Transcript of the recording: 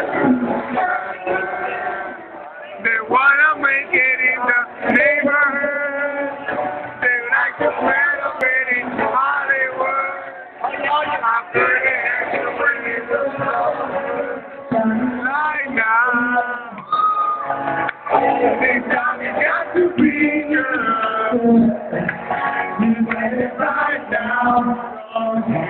They wanna make it in the neighborhood. They like to celebrate in Hollywood. I'm pretty extra in the Like now. They tell me got to be good. It right now.